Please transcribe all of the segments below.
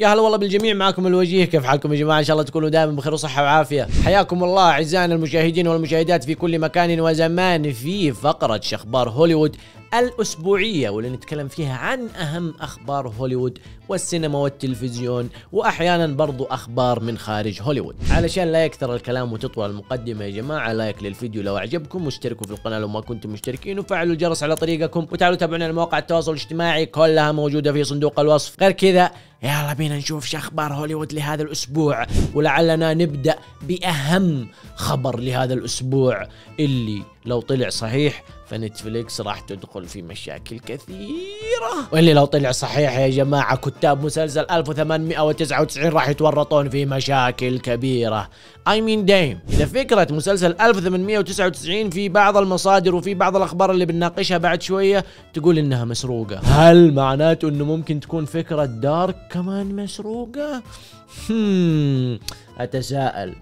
يا هلا والله بالجميع معكم الوجيه. كيف حالكم يا جماعة؟ إن شاء الله تكونوا دائما بخير وصحة وعافية. حياكم الله أعزائنا المشاهدين والمشاهدات في كل مكان وزمان في فقرة شخبار هوليوود. الأسبوعية واللي نتكلم فيها عن أهم أخبار هوليوود والسينما والتلفزيون وأحيانا برضو أخبار من خارج هوليوود. علشان لا يكثر الكلام وتطول المقدمة يا جماعة لايك للفيديو لو أعجبكم واشتركوا في القناة لو ما كنتم مشتركين وفعلوا الجرس على طريقكم وتعالوا تابعونا على مواقع التواصل الاجتماعي كلها موجودة في صندوق الوصف. غير كذا يلا بينا نشوف شو أخبار هوليوود لهذا الأسبوع ولعلنا نبدأ بأهم خبر لهذا الأسبوع اللي لو طلع صحيح فنتفليكس راح تدخل في مشاكل كثيرة. واللي لو طلع صحيح يا جماعة كتاب مسلسل 1899 راح يتورطون في مشاكل كبيرة. I mean damn إذا فكرة مسلسل 1899 في بعض المصادر وفي بعض الأخبار اللي بنناقشها بعد شوية تقول إنها مسروقة. هل معناته إنه ممكن تكون فكرة دارك كمان مسروقة؟ هم أتساءل.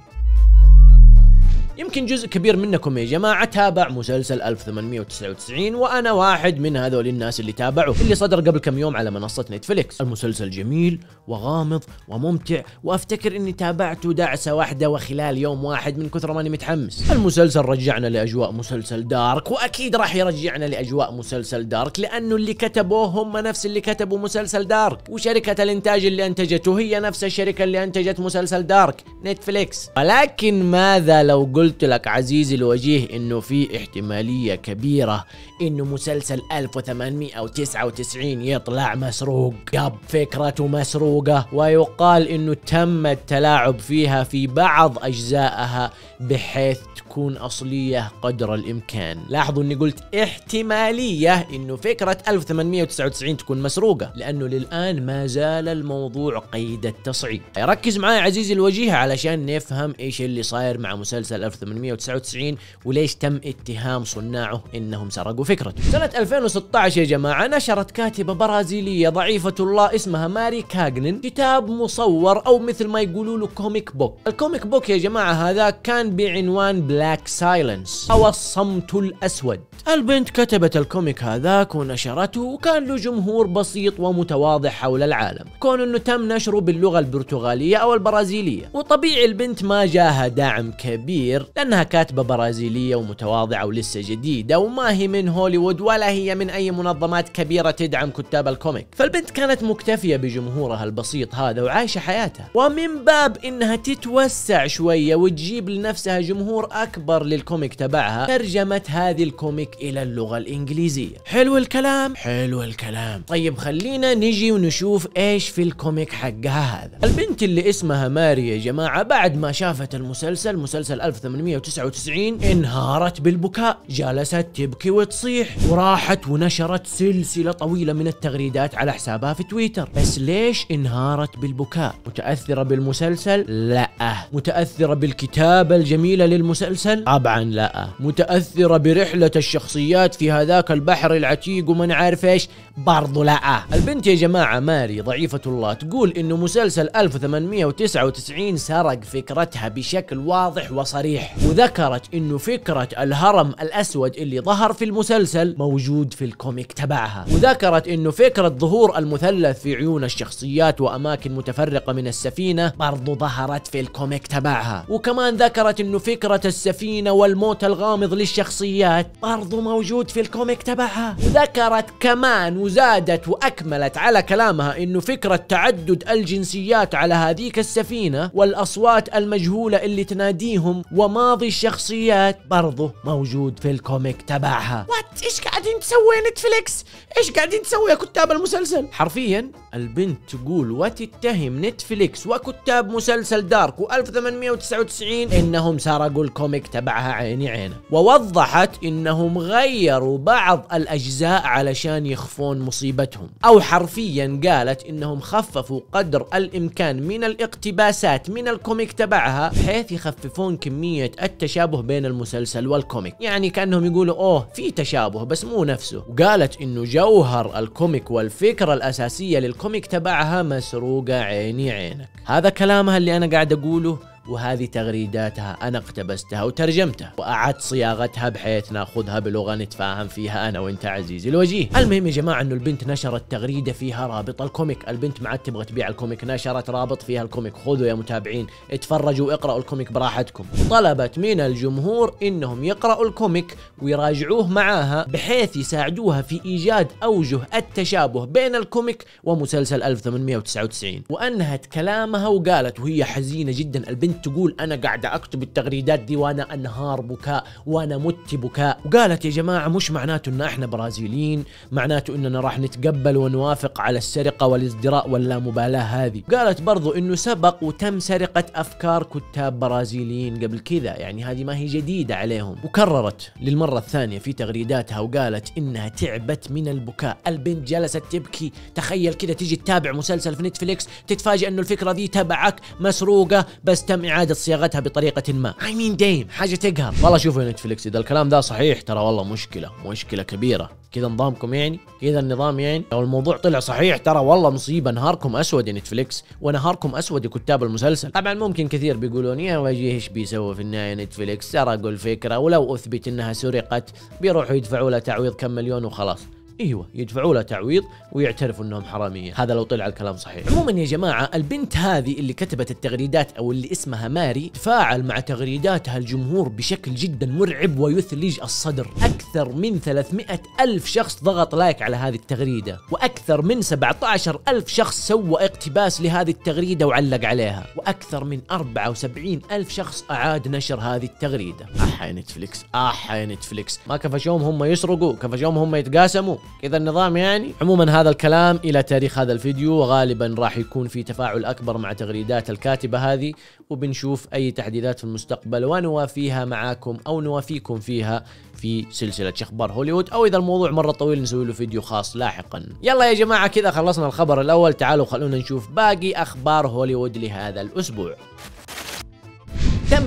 يمكن جزء كبير منكم يا جماعة تابع مسلسل 1899 وأنا واحد من هذول الناس اللي تابعوا. اللي صدر قبل كم يوم على منصة نتفليكس. المسلسل جميل وغامض وممتع وأفتكر أني تابعته دعسة واحدة وخلال يوم واحد من كثر ماني متحمس. المسلسل رجعنا لأجواء مسلسل دارك وأكيد راح يرجعنا لأجواء مسلسل دارك لأنه اللي كتبوه هم نفس اللي كتبوا مسلسل دارك. وشركة الإنتاج اللي أنتجته هي نفس الشركة اللي أنتجت مسلسل دارك نتفليكس. ولكن ماذا لو قلت قلت لك عزيزي الوجيه إنه في احتمالية كبيرة إنه مسلسل 1899 يطلع مسروق. يب فكرته مسروقة. ويقال إنه تم التلاعب فيها في بعض أجزائها بحيث تكون أصلية قدر الإمكان. لاحظوا أني قلت احتمالية أنه فكرة 1899 تكون مسروقة لأنه للآن ما زال الموضوع قيد التصعيد. ركز معي عزيزي الوجيه علشان نفهم إيش اللي صاير مع مسلسل 1899 وليش تم اتهام صناعه إنهم سرقوا فكرته. سنة 2016 يا جماعة نشرت كاتبة برازيلية ضعيفة الله اسمها ماري كاغنن كتاب مصور أو مثل ما يقولوا له comic book ال comic book يا جماعة هذا كان بعنوان Black Silence أو الصمت الأسود. البنت كتبت ال comic هذاك ونشرته وكان له جمهور بسيط ومتواضع حول العالم. كون أنه تم نشره باللغة البرتغالية أو البرازيلية. وطبيعي البنت ما جاها دعم كبير لأنها كاتبة برازيلية ومتواضعة ولسه جديدة وما هي من هوليوود ولا هي من أي منظمات كبيرة تدعم كتاب ال comic. فالبنت كانت مكتفية بجمهورها البسيط هذا وعايشة حياتها. ومن باب إنها تتوسع شوية وتجيب لنفسها جمهور أكبر لل comic تبعها ترجمت هذه ال comic إلى اللغة الإنجليزية. حلو الكلام؟ حلو الكلام. طيب خلينا نجي ونشوف إيش في ال comic حقها هذا. البنت اللي اسمها ماري يا جماعة بعد ما شافت المسلسل مسلسل 1899 انهارت بالبكاء. جلست تبكي وتصيح. وراحت ونشرت سلسلة طويلة من التغريدات على حسابها في تويتر. بس ليش انهارت بالبكاء؟ متأثرة بالمسلسل؟ لأ. متأثرة بالكتابة الجميلة للمسلسل؟ طبعا لا. متأثرة برحلة الشخصيات في هذاك البحر العتيق وما عارف إيش؟ برضو لا. البنت يا جماعة ماري ضعيفة الله تقول إنه مسلسل 1899 سرق فكرتها بشكل واضح وصريح وذكرت إنه فكرة الهرم الأسود اللي ظهر في المسلسل موجود في ال comic تبعها وذكرت إنه فكرة ظهور المثلث في عيون الشخصيات وأماكن متفرقة من السفينة برضو ظهرت في ال comic تبعها وكمان ذكرت إنه فكرة السفينة والموت الغامض للشخصيات. برضو موجود في ال comic تبعها. وذكرت كمان وزادت وأكملت على كلامها إنه فكرة تعدد الجنسيات على هذيك السفينة والأصوات المجهولة اللي تناديهم وماضي الشخصيات برضو موجود في ال comic تبعها. What إيش قاعدين تسوي نتفليكس إيش قاعدين تسوي يا كتاب المسلسل؟ حرفيا البنت تقول وتتهم نتفليكس وكتاب مسلسل دارك و1899 إنهم سرقوا ال comic تبعها عيني عينه. ووضحت إنهم غيروا بعض الأجزاء علشان يخفون مصيبتهم. أو حرفيا قالت إنهم خففوا قدر الإمكان من الاقتباسات من ال comic تبعها بحيث يخففون كمية التشابه بين المسلسل وال comic. يعني كأنهم يقولوا أوه في تشابه بس مو نفسه. وقالت إنه جوهر ال comic والفكرة الأساسية لل comic تبعها مسروقة عيني عينك. هذا كلامها اللي أنا قاعد أقوله وهذه تغريداتها أنا اقتبستها وترجمتها. وأعدت صياغتها بحيث نأخذها بلغة نتفاهم فيها أنا وأنت عزيزي الوجيه. المهم يا جماعة أنه البنت نشرت تغريدة فيها رابط. ال comic البنت ما عاد تبغى تبيع ال comic نشرت رابط فيها ال comic. خذوا يا متابعين اتفرجوا واقرأوا ال comic براحتكم. طلبت من الجمهور إنهم يقرأوا ال comic ويراجعوه معاها بحيث يساعدوها في إيجاد أوجه التشابه بين ال comic ومسلسل 1899 وأنهت كلامها وقالت وهي حزينة جدا. البنت تقول أنا قاعدة أكتب التغريدات دي وأنا أنهار بكاء وأنا مت بكاء. وقالت يا جماعة مش معناته إن إحنا برازيليين معناته إننا راح نتقبل ونوافق على السرقة والازدراء واللامبالاة هذه. قالت برضو إنه سبق وتم سرقة أفكار كتاب برازيليين قبل كذا يعني هذه ما هي جديدة عليهم. وكررت للمرة الثانية في تغريداتها وقالت إنها تعبت من البكاء. البنت جلست تبكي. تخيل كذا تيجي تتابع مسلسل في نتفليكس تتفاجئ إنه الفكرة ذي تبعك مسروقة بس تم اعادة صياغتها بطريقة ما. اي مين دايم حاجة تقهر. والله شوفوا نتفليكس إذا الكلام ده صحيح ترى والله مشكلة مشكلة كبيرة. كذا نظامكم يعني كذا النظام يعني. لو الموضوع طلع صحيح ترى والله مصيبة. نهاركم أسود يا نتفليكس ونهاركم أسود يا كتاب المسلسل. طبعا ممكن كثير بيقولون يا وجيه إيش بيسوي في النهاية نتفليكس؟ سرقوا الفكرة ولو أثبت إنها سرقت بيروحوا يدفعوا لها تعويض كم مليون وخلاص. إيوه يدفعوا له تعويض ويعترفوا إنهم حرامية. هذا لو طلع الكلام صحيح. عموما يا جماعة البنت هذه اللي كتبت التغريدات أو اللي اسمها ماري تفاعل مع تغريداتها الجمهور بشكل جدا مرعب ويثلج الصدر. أكثر من 300 ألف شخص ضغط like على هذه التغريدة وأكثر من 17 ألف شخص سوى اقتباس لهذه التغريدة وعلق عليها وأكثر من 74 ألف شخص أعاد نشر هذه التغريدة. اح يا نتفليكس اح يا نتفليكس. ما كفشوهم هم يسرقوا كفشوهم هم يتقاسموا. كذا النظام يعني. عموما هذا الكلام إلى تاريخ هذا الفيديو وغالبا راح يكون في تفاعل أكبر مع تغريدات الكاتبة هذه وبنشوف أي تحديثات في المستقبل ونوافيها معاكم أو نوافيكم فيها في سلسلة أخبار هوليوود أو إذا الموضوع مرة طويل نسوي له فيديو خاص لاحقا. يلا يا جماعة كذا خلصنا الخبر الأول. تعالوا خلونا نشوف باقي أخبار هوليوود لهذا الأسبوع.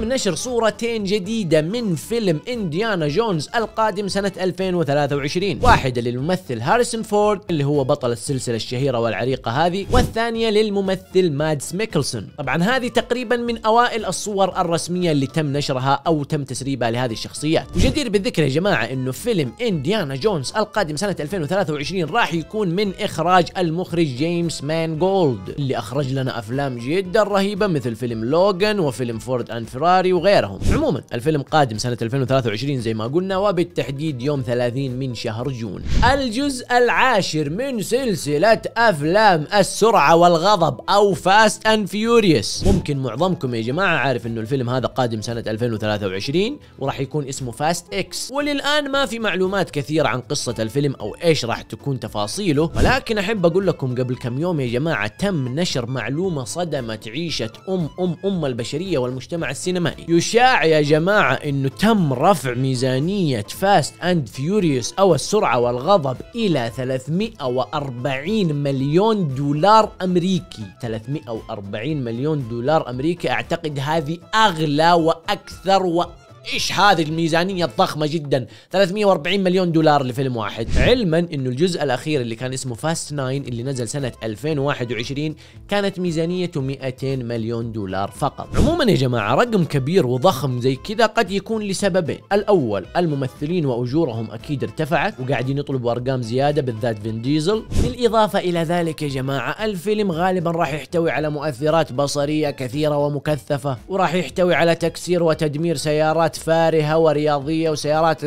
نشر صورتين جديدة من فيلم إنديانا جونز القادم سنة 2023 واحدة للممثل هاريسون فورد اللي هو بطل السلسلة الشهيرة والعريقة هذه والثانية للممثل مادس ميكلسون. طبعا هذه تقريبا من أوائل الصور الرسمية اللي تم نشرها أو تم تسريبها لهذه الشخصيات. وجدير بالذكر يا جماعة أنه فيلم إنديانا جونز القادم سنة 2023 راح يكون من إخراج المخرج جيمس مانجولد اللي أخرج لنا أفلام جدا رهيبة مثل فيلم لوغان وفيلم فورد فيراري وغيرهم. عموما الفيلم قادم سنة 2023 زي ما قلنا وبالتحديد يوم 30 من شهر June. الجزء العاشر من سلسلة أفلام السرعة والغضب أو Fast and Furious ممكن معظمكم يا جماعة عارف أنه الفيلم هذا قادم سنة 2023 وراح يكون اسمه Fast X وللآن ما في معلومات كثيرة عن قصة الفيلم أو إيش راح تكون تفاصيله ولكن أحب أقول لكم قبل كم يوم يا جماعة تم نشر معلومة صدمت عيشة أم أم أم البشرية والمجتمع السينمائي يشاع يا جماعة إنه تم رفع ميزانية Fast and Furious أو السرعة والغضب إلى 340 مليون دولار أمريكي. 340 مليون دولار أمريكي أعتقد هذه أغلى وأكثر و إيش هذه الميزانية الضخمة جدا؟ 340 مليون دولار لفيلم واحد. علما إنه الجزء الأخير اللي كان اسمه Fast 9 اللي نزل سنة 2021 كانت ميزانيته 200 مليون دولار فقط. عموما يا جماعة رقم كبير وضخم زي كذا قد يكون لسببين. الأول الممثلين وأجورهم أكيد ارتفعت وقاعدين يطلبوا أرقام زيادة بالذات فين ديزل. بالإضافة إلى ذلك يا جماعة الفيلم غالبا راح يحتوي على مؤثرات بصرية كثيرة ومكثفة وراح يحتوي على تكسير وتدمير سيارات سيارات فارهة ورياضية وسيارات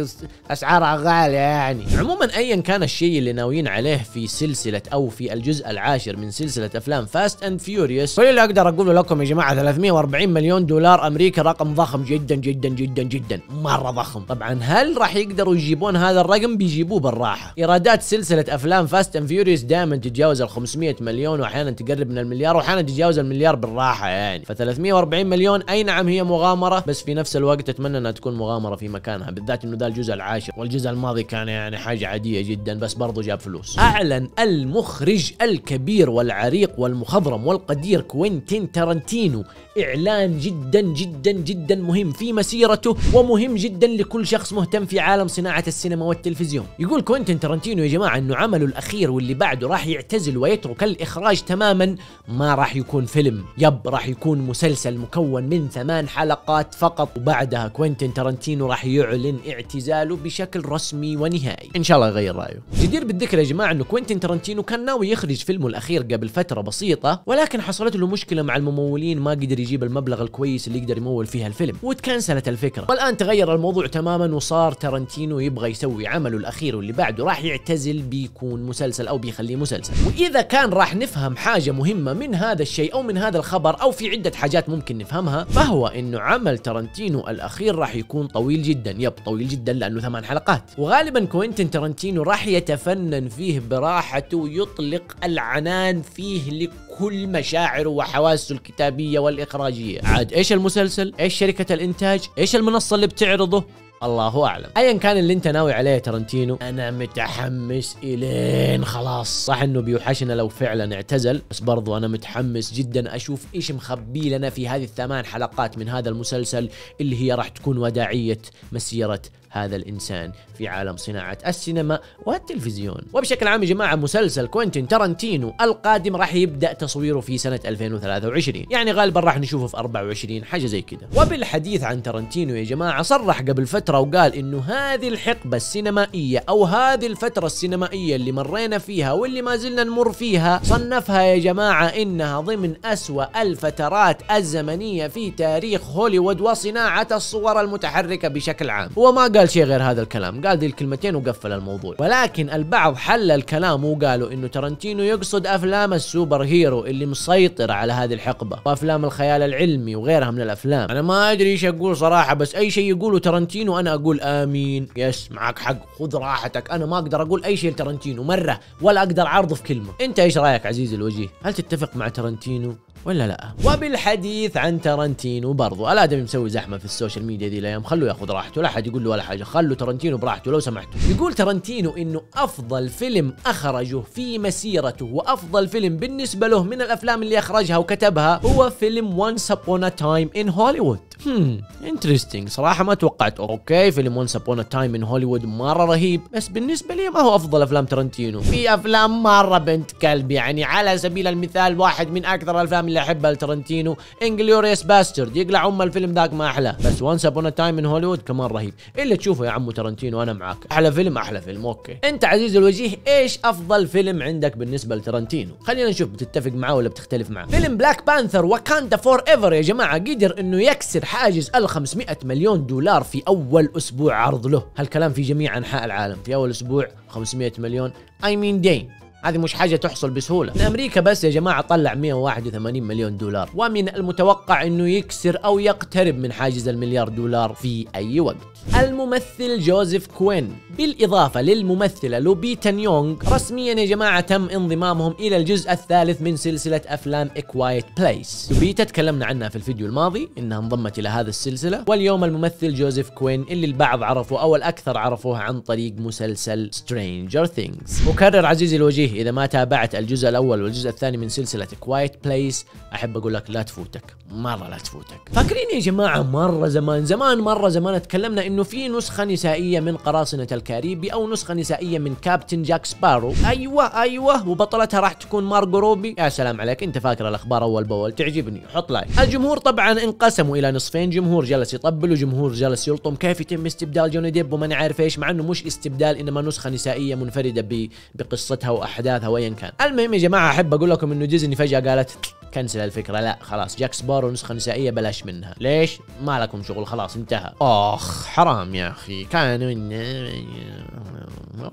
اسعارها غالية يعني. عموما ايا كان الشيء اللي ناويين عليه في سلسلة أو في الجزء العاشر من سلسلة أفلام Fast and Furious كل اللي أقدر اقوله لكم يا جماعة 340 مليون دولار أمريكي رقم ضخم جدا جدا جدا جدا مرة ضخم. طبعا هل راح يقدروا يجيبون هذا الرقم؟ بيجيبوه بالراحة. إيرادات سلسلة أفلام Fast and Furious دائما تتجاوز ال 500 مليون واحيانا تقرب من المليار واحيانا تتجاوز المليار بالراحة يعني. ف 340 مليون أي نعم هي مغامرة بس في نفس الوقت أتمنى إنها تكون مغامرة في مكانها بالذات إنه ذا الجزء العاشر والجزء الماضي كان يعني حاجة عادية جدا بس برضه جاب فلوس. أعلن المخرج الكبير والعريق والمخضرم والقدير كوينتين تارانتينو إعلان جدا جدا جدا مهم في مسيرته ومهم جدا لكل شخص مهتم في عالم صناعة السينما والتلفزيون. يقول كوينتين تارانتينو يا جماعة إنه عمله الأخير واللي بعده راح يعتزل ويترك الإخراج تماما ما راح يكون فيلم. yep راح يكون مسلسل مكون من ثمان حلقات فقط وبعدها كوينتين تارانتينو راح يعلن اعتزاله بشكل رسمي ونهائي. إن شاء الله يغير رأيه. جدير بالذكر يا جماعة إنه كوينتين تارانتينو كان ناوي يخرج فيلمه الأخير قبل فترة بسيطة ولكن حصلت له مشكلة مع الممولين ما قدر يجيب المبلغ الكويس اللي يقدر يمول فيها الفيلم وتكنسلت الفكرة. والآن تغير الموضوع تماما وصار تارانتينو يبغى يسوي عمله الأخير واللي بعده راح يعتزل بيكون مسلسل أو بيخليه مسلسل. وإذا كان راح نفهم حاجة مهمة من هذا الشيء أو من هذا الخبر أو في عدة حاجات ممكن نفهمها فهو إنه عمل تارانتينو الأخير راح يكون طويل جدا. yep طويل جدا لأنه ثمان حلقات. وغالبا كوينتين تارانتينو راح يتفنن فيه براحته ويطلق العنان فيه لكل مشاعره وحواسه الكتابية والإخراجية. عاد إيش المسلسل؟ إيش شركة الإنتاج؟ إيش المنصة اللي بتعرضه؟ الله أعلم. ايا كان اللي أنت ناوي عليه ترنتينو أنا متحمس إلين خلاص. صح إنه بيوحشنا لو فعلا اعتزل بس برضو أنا متحمس جدا أشوف إيش مخبي لنا في هذه الثمان حلقات من هذا المسلسل اللي هي راح تكون وداعية مسيرة هذا الإنسان في عالم صناعة السينما والتلفزيون. وبشكل عام يا جماعة مسلسل كوينتين تارانتينو القادم راح يبدأ تصويره في سنة 2023 يعني غالبا راح نشوفه في 24 حاجة زي كذا وبالحديث عن تارانتينو يا جماعة صرح قبل فترة وقال إنه هذه الحقبة السينمائية أو هذه الفترة السينمائية اللي مرينا فيها واللي ما زلنا نمر فيها صنفها يا جماعة إنها ضمن أسوأ الفترات الزمنية في تاريخ هوليوود وصناعة الصور المتحركة بشكل عام. هو ما قال شيء غير هذا الكلام. قال ذي الكلمتين وقفل الموضوع. ولكن البعض حلل الكلام وقالوا إنه ترنتينو يقصد أفلام ال superhero اللي مسيطرة على هذه الحقبة وأفلام الخيال العلمي وغيرها من الأفلام. أنا ما أدري إيش أقول صراحة بس أي شيء يقوله ترنتينو أنا أقول آمين. yes معك حق. خذ راحتك. أنا ما أقدر أقول أي شيء لترنتينو مرة ولا أقدر أعارضه في كلمة. أنت إيش رأيك عزيزي الوجيه؟ هل تتفق مع ترنتينو؟ ولا لا؟ وبالحديث عن ترنتينو برضو. الادمي مسوي زحمة في ال social media ذي الأيام؟ خلوه ياخذ راحته لا أحد يقول له ولا حاجة. خلوا ترنتينو براحته لو سمحتوا. يقول ترنتينو إنه أفضل فيلم أخرجه في مسيرته وأفضل فيلم بالنسبة له من الأفلام اللي أخرجها وكتبها هو فيلم Once Upon a Time in Hollywood هم interesting صراحة ما توقعت. Okay فيلم Once Upon a Time in Hollywood مرة رهيب بس بالنسبة لي ما هو أفضل أفلام ترنتينو. في أفلام مرة بنت كلب يعني على سبيل المثال واحد من أكثر الأفلام اللي احبها لترنتينو Inglourious Basterds. يقلع أم الفيلم ذاك ما أحلى. بس Once Upon Time in Hollywood كمان رهيب. الا تشوفه يا عمو ترنتينو أنا معاك. أحلى فيلم أحلى فيلم. Okay. أنت عزيزي الوجيه إيش أفضل فيلم عندك بالنسبة لترنتينو؟ خلينا نشوف بتتفق معاه ولا بتختلف معاه فيلم Black Panther Wakanda Forever يا جماعة قدر إنه يكسر حاجز ال 500 مليون دولار في أول أسبوع عرض له. هالكلام في جميع أنحاء العالم. في أول أسبوع 500 مليون. I mean damn هذه مش حاجة تحصل بسهولة. أمريكا بس يا جماعة طلع 181 مليون دولار. ومن المتوقع أنه يكسر أو يقترب من حاجز المليار دولار في أي وقت. الممثل جوزيف كوين. بالإضافة للممثلة لوبيتا نيونغ رسميا يا جماعة تم انضمامهم إلى الجزء الثالث من سلسلة أفلام A Quiet Place لوبيتا تكلمنا عنها في الفيديو الماضي إنها انضمت إلى هذا السلسلة. واليوم الممثل جوزيف كوين اللي البعض عرفوا أو الأكثر عرفوه عن طريق مسلسل Stranger Things وكرر عزيزي الوجيه إذا ما تابعت الجزء الأول والجزء الثاني من سلسلة Quiet Place أحب أقول لك لا تفوتك. مرة لا تفوتك. فاكرين يا جماعة مرة زمان زمان مرة زمان تكلمنا إنه في نسخة نسائية من قراصنة الكاريبي أو نسخة نسائية من كابتن جاك سبارو أيوة أيوة وبطلتها راح تكون مارجو روبي. يا سلام عليك أنت فاكر الأخبار أول بأول؟ تعجبني. حط لايك. الجمهور طبعا انقسموا إلى نصفين. جمهور جلس يطبل وجمهور جلس يلطم. كيف يتم استبدال جوني ديب؟ وما عارف إيش مع إنه مش استبدال إنما نسخة نسائية منفردة ب... بقصتها واحداثها وايا كان. المهم يا جماعة أحب أقول لكم إنه ديزني فجأة قالت cancel الفكرة. لا خلاص جاك سبارو نسخة نسائية بلاش منها. ليش؟ ما لكم شغل خلاص انتهى. أخ حرام يا أخي. كانوا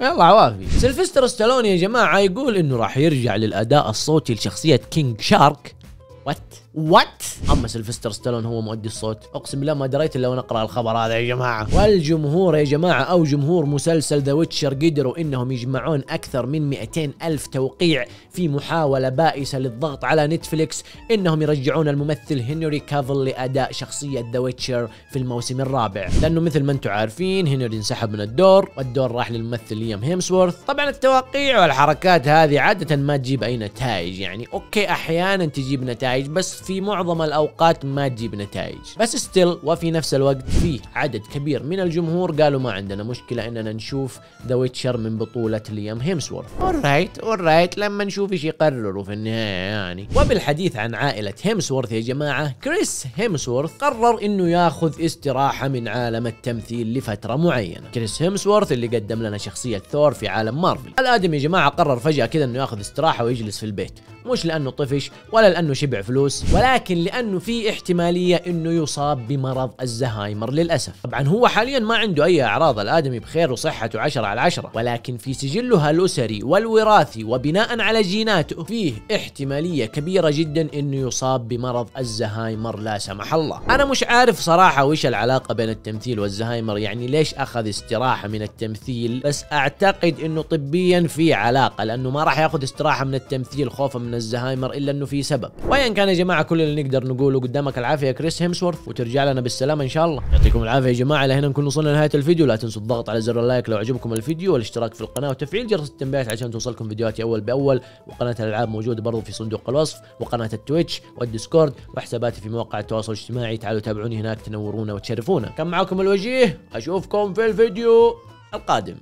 يلا عوافي سيلفستر ستالوني يا جماعة يقول إنه راح يرجع للأداء الصوتي لشخصية King Shark. what what أما سيلفستر ستالون هو مؤدي الصوت. أقسم بالله ما دريت إلا وأنا أقرأ الخبر هذا يا جماعة. والجمهور يا جماعة أو جمهور مسلسل The Witcher قدروا إنهم يجمعون أكثر من 200 ألف توقيع في محاولة بائسة للضغط على نتفليكس إنهم يرجعون الممثل هنري كافل لأداء شخصية The Witcher في الموسم الرابع. لأنه مثل ما أنتم عارفين هنري انسحب من الدور والدور راح للممثل ليام هيمسورث. طبعا التوقيع والحركات هذه عادة ما تجيب أي نتائج يعني. okay أحيانا تجيب نتائج بس في معظم الأوقات ما تجيب نتائج. بس still وفي نفس الوقت في عدد كبير من الجمهور قالوا ما عندنا مشكلة إننا نشوف The Witcher من بطولة ليام هيمسورث alright alright لما نشوف إيش يقرروا في النهاية يعني. وبالحديث عن عائلة هيمسورث يا جماعة كريس هيمسورث قرر إنه ياخذ استراحة من عالم التمثيل لفترة معينة. كريس هيمسورث اللي قدم لنا شخصية ثور في عالم مارفل الآدمي يا جماعة قرر فجأة كذا إنه ياخذ استراحة ويجلس في البيت. مش لأنه طفش ولا لأنه شبع فلوس ولكن لأنه في احتمالية إنه يصاب بمرض الزهايمر للأسف. طبعا هو حاليا ما عنده أي أعراض الآدمي بخير وصحته عشرة على عشرة. ولكن في سجله الأسري والوراثي وبناء على جيناته فيه احتمالية كبيرة جدا إنه يصاب بمرض الزهايمر لا سمح الله. أنا مش عارف صراحة وش العلاقة بين التمثيل والزهايمر يعني ليش أخذ استراحة من التمثيل؟ بس أعتقد إنه طبيا في علاقة لأنه ما راح يأخذ استراحة من التمثيل خوفا من الزهايمر إلا إنه في سبب. وايا كان يا جماعة كل اللي نقدر نقوله قدامك العافية كريس هيمسورث وترجع لنا بالسلامة إن شاء الله. يعطيكم العافية يا جماعة لهنا نكون وصلنا لنهاية الفيديو. لا تنسوا الضغط على زر ال like لو عجبكم الفيديو والاشتراك في القناة وتفعيل جرس التنبيهات عشان توصلكم فيديوهاتي أول بأول. وقناة الألعاب موجودة برضو في صندوق الوصف وقناة التويتش والديسكورد وحساباتي في مواقع التواصل الاجتماعي. تعالوا تابعوني هناك تنورونا وتشرفونا. كان معكم الوجيه أشوفكم في الفيديو القادم.